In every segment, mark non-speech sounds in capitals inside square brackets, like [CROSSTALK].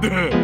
Mm.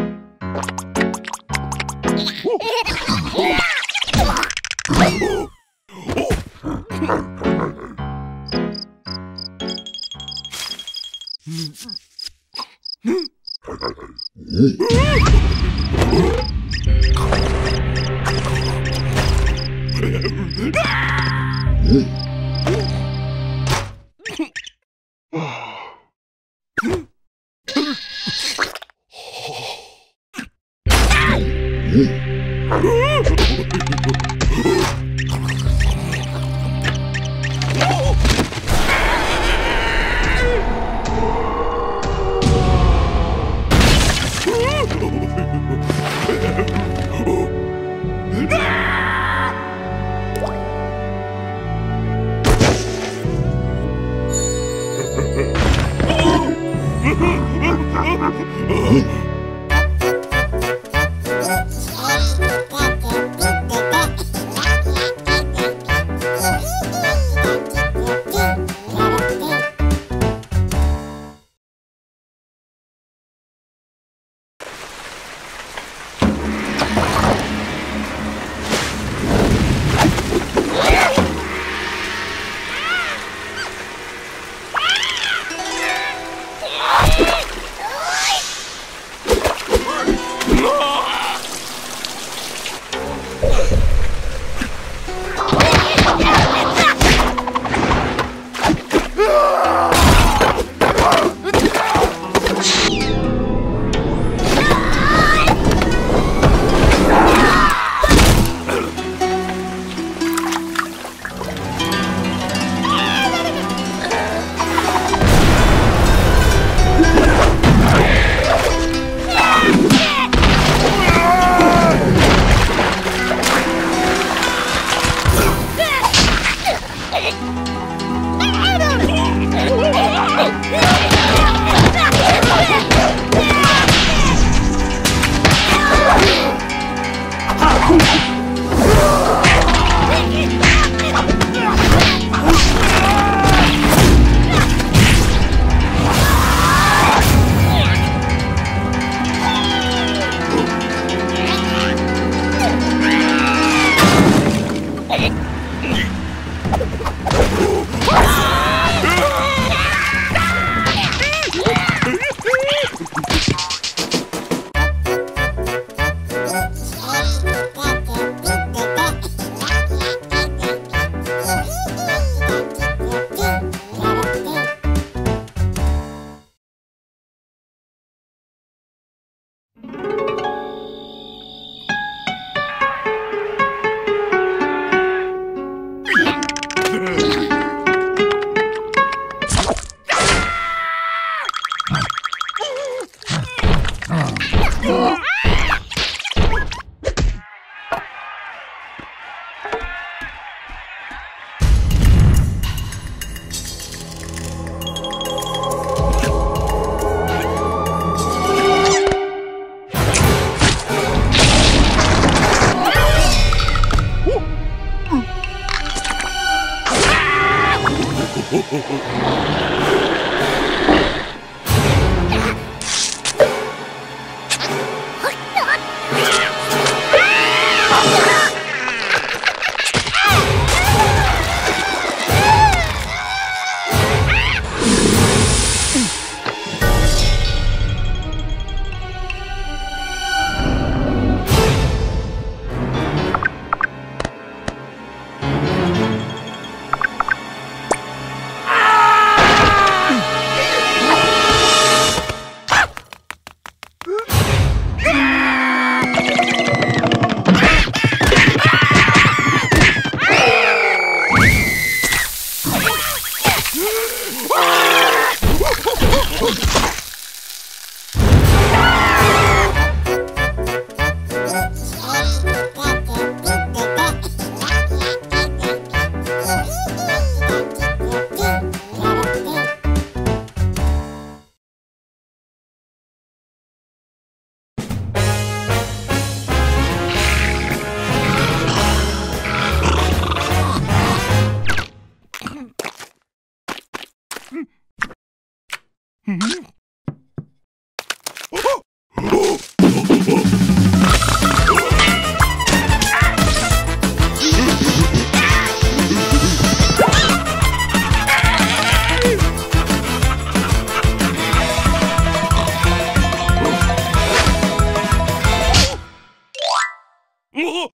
Ugh!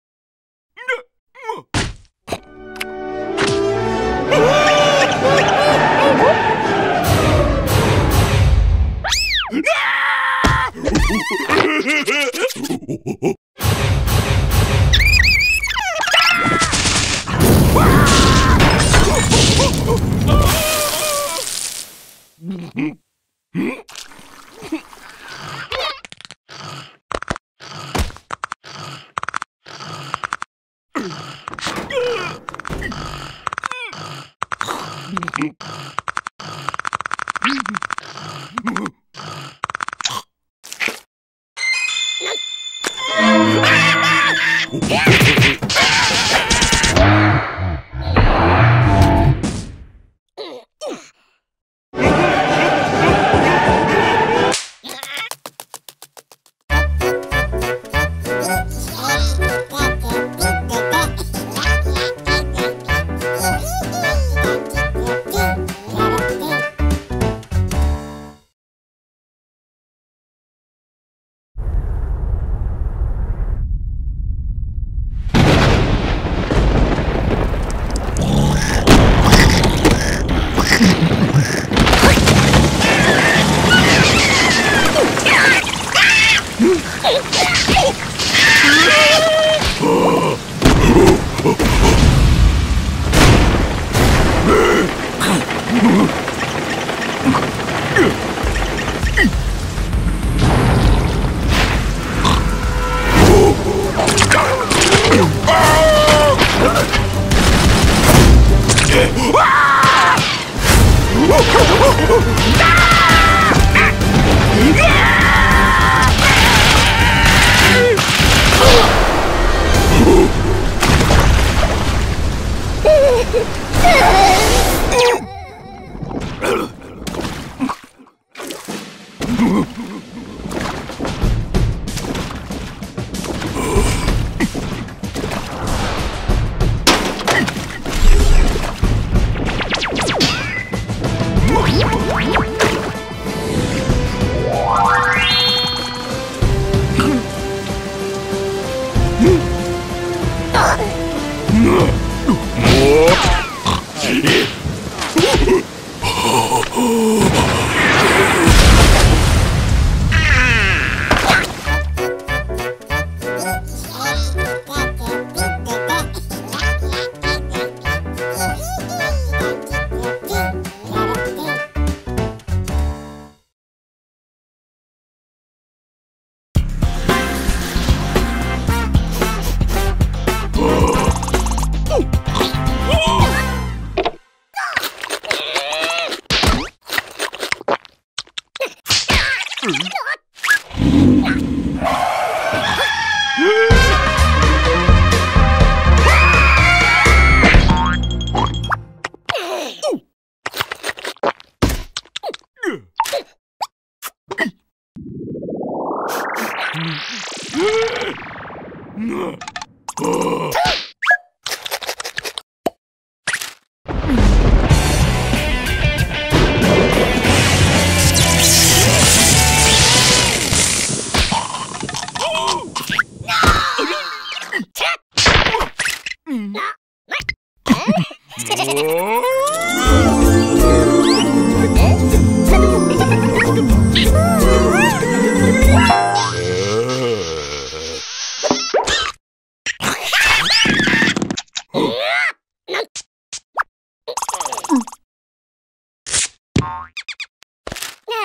Ha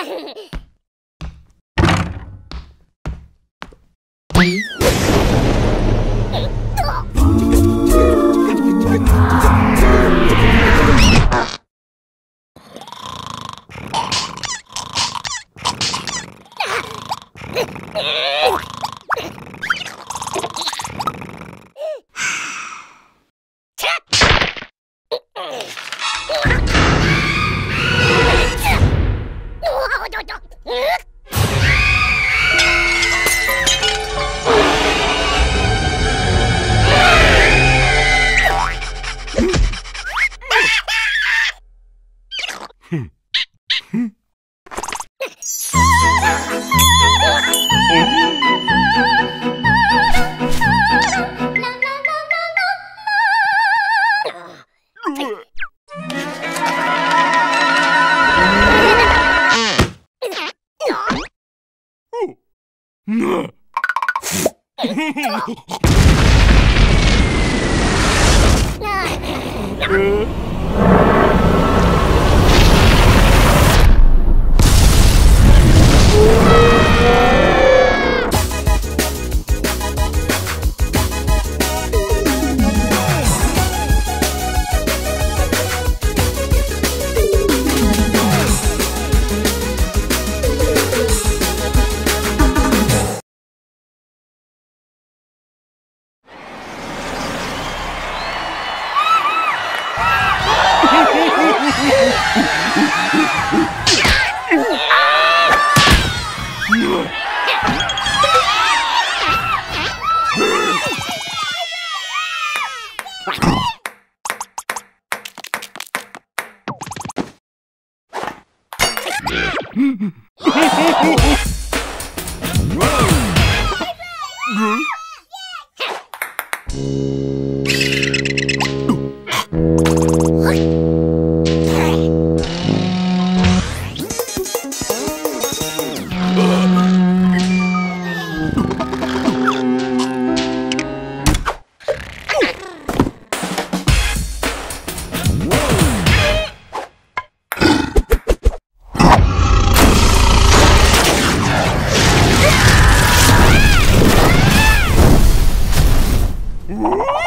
ha ha! Whoa! [LAUGHS]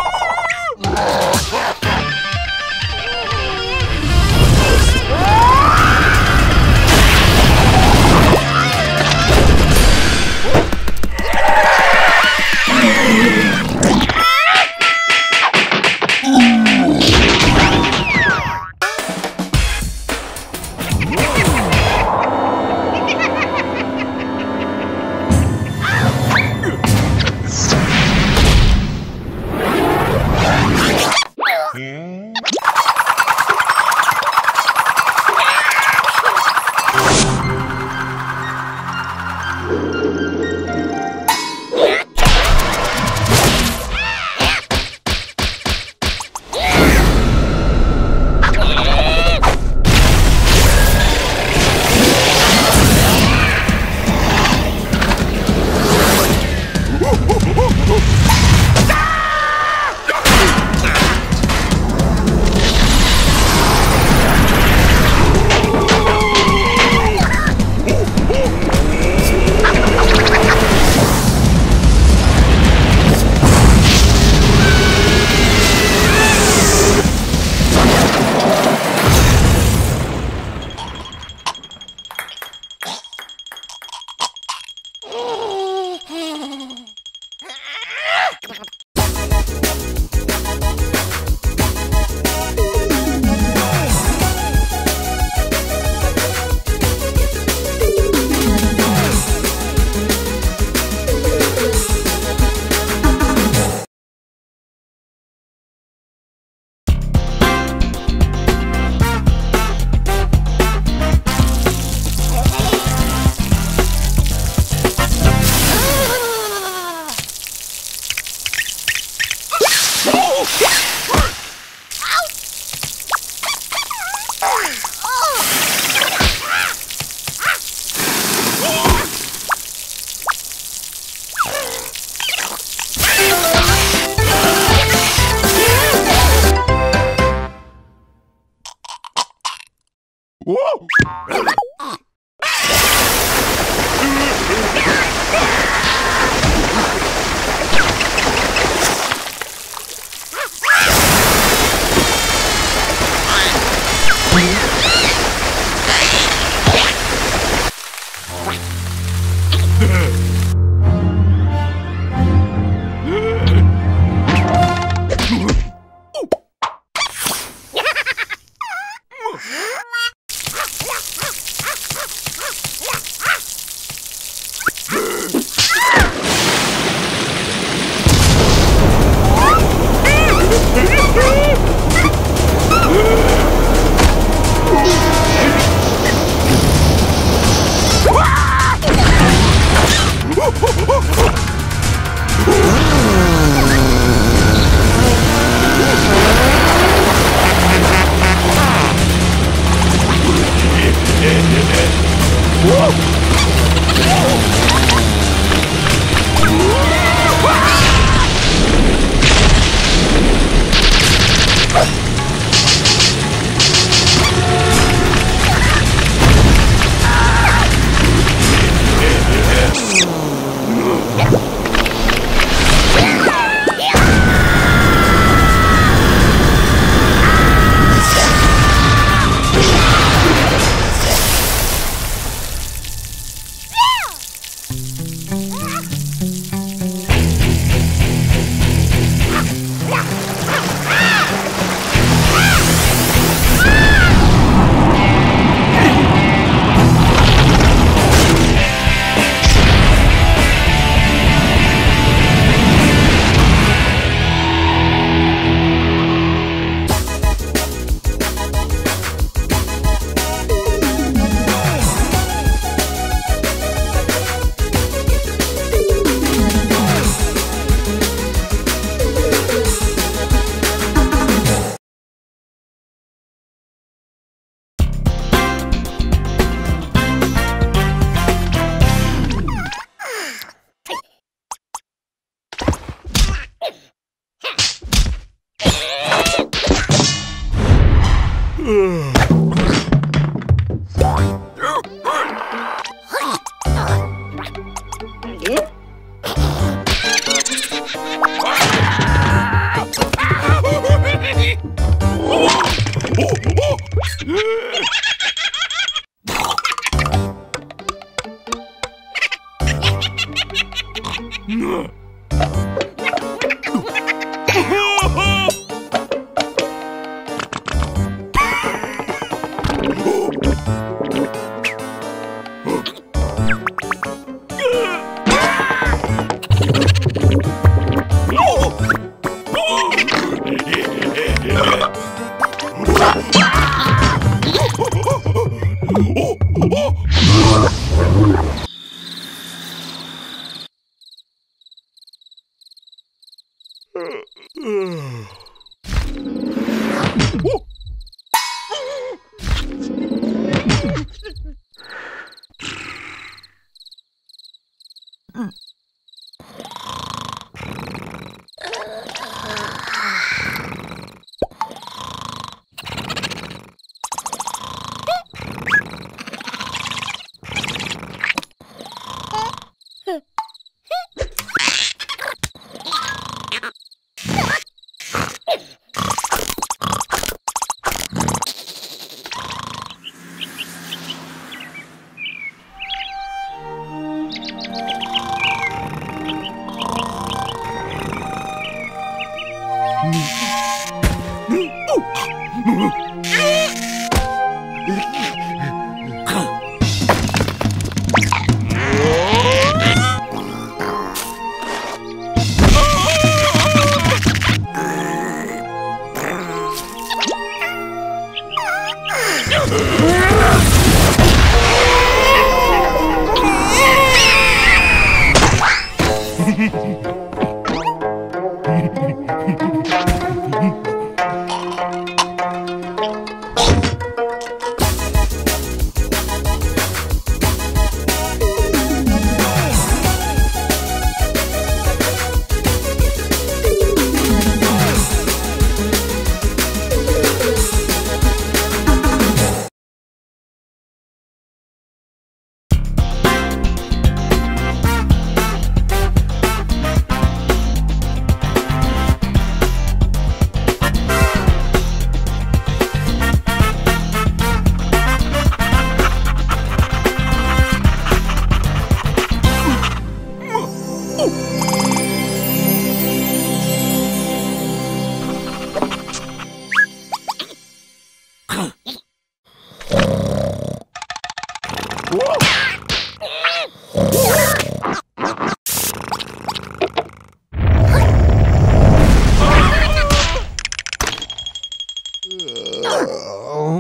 Oh.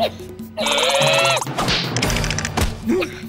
うん。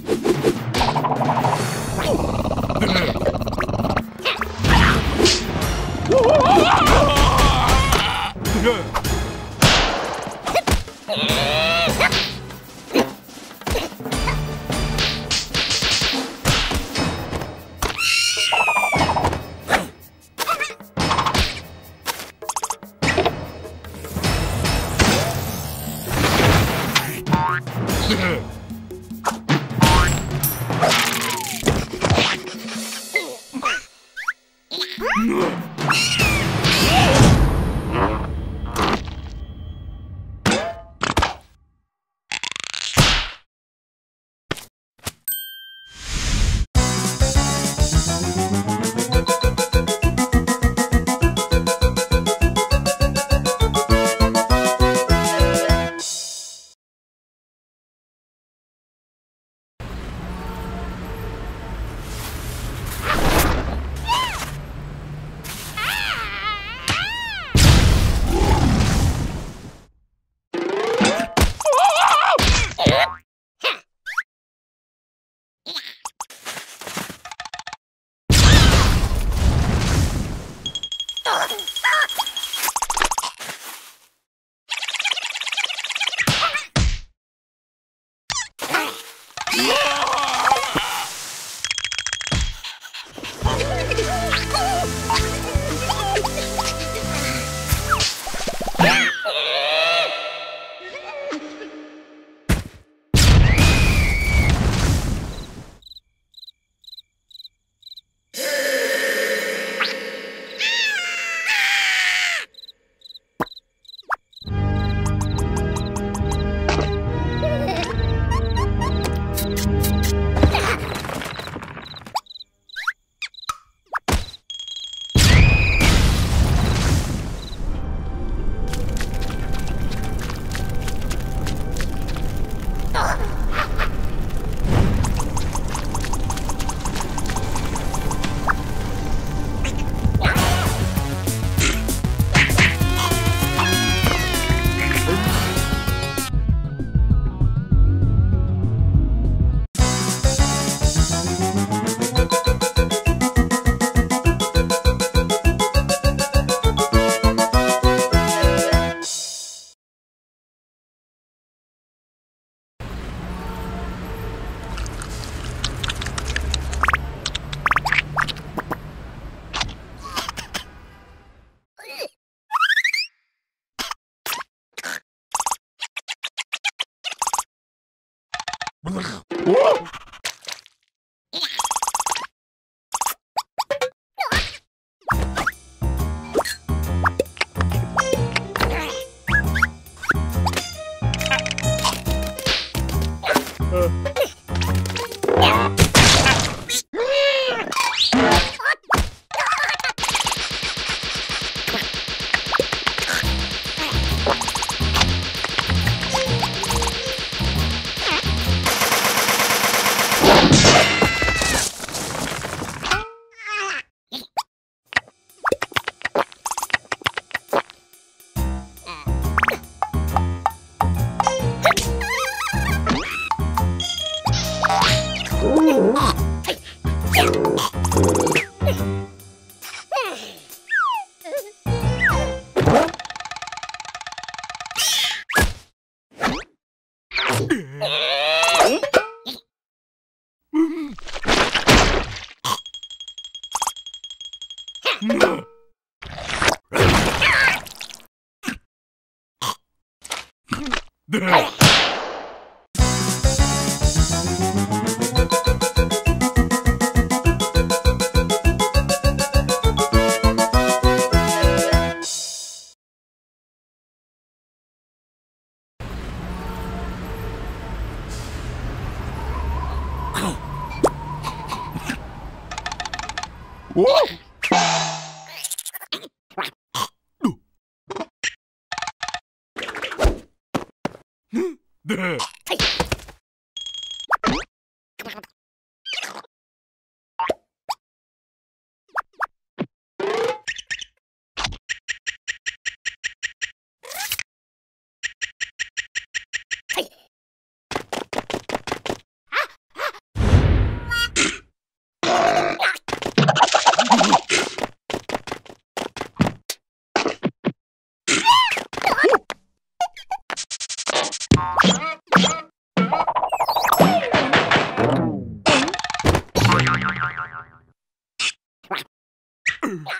で